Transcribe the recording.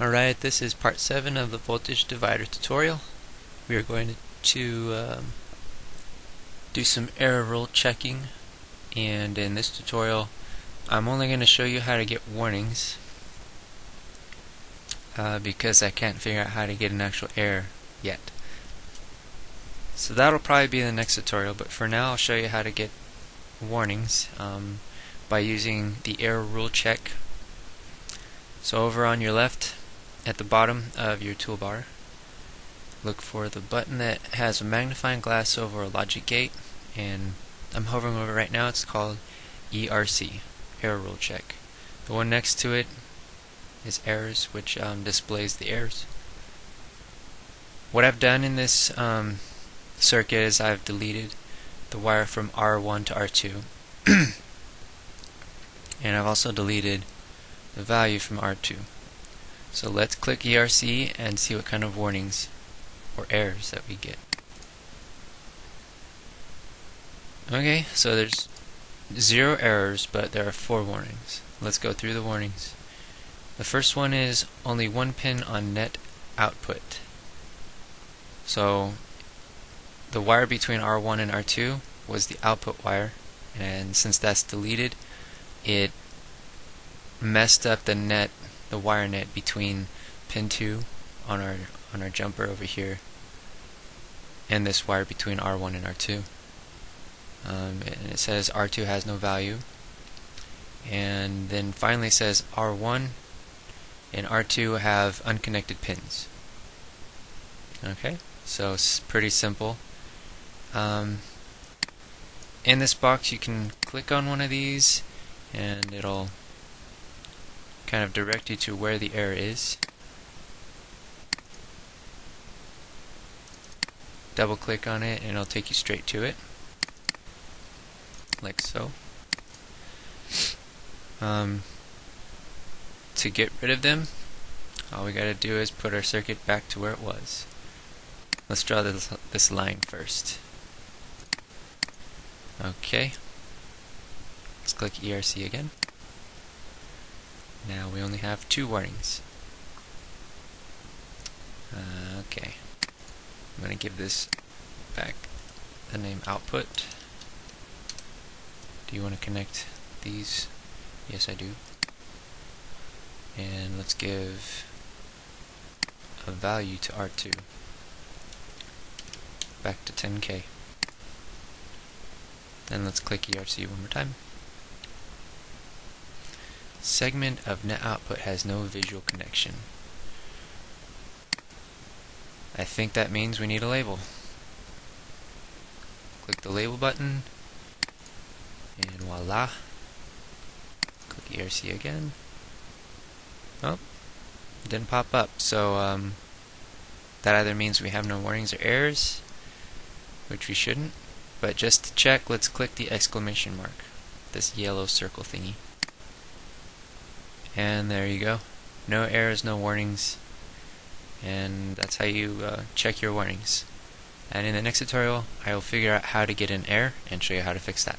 Alright, this is part 7 of the voltage divider tutorial. We are going to um, do some error rule checking and in this tutorial I'm only going to show you how to get warnings uh, because I can't figure out how to get an actual error yet. So that'll probably be in the next tutorial but for now I'll show you how to get warnings um, by using the error rule check. So over on your left at the bottom of your toolbar. Look for the button that has a magnifying glass over a logic gate and I'm hovering over it right now. It's called ERC error rule check. The one next to it is errors which um, displays the errors. What I've done in this um, circuit is I've deleted the wire from R1 to R2 and I've also deleted the value from R2 so let's click ERC and see what kind of warnings or errors that we get. Okay, so there's zero errors, but there are four warnings. Let's go through the warnings. The first one is only one pin on net output. So the wire between R1 and R2 was the output wire, and since that's deleted, it messed up the net the wire net between pin 2 on our on our jumper over here and this wire between R1 and R2 um, and it says R2 has no value. And then finally says R1 and R2 have unconnected pins. Okay so it's pretty simple. Um, in this box you can click on one of these and it'll kind of direct you to where the error is. Double click on it and it'll take you straight to it. Like so. Um, to get rid of them, all we gotta do is put our circuit back to where it was. Let's draw this, this line first. Okay. Let's click ERC again. Now we only have two warnings. Uh, okay. I'm going to give this back the name output. Do you want to connect these? Yes, I do. And let's give a value to R2. Back to 10k. Then let's click ERC one more time. Segment of net output has no visual connection. I think that means we need a label. Click the label button, and voila. Click ERC again. Oh, didn't pop up. So um, that either means we have no warnings or errors, which we shouldn't. But just to check, let's click the exclamation mark, this yellow circle thingy. And there you go. No errors, no warnings. And that's how you uh, check your warnings. And in the next tutorial, I will figure out how to get an error and show you how to fix that.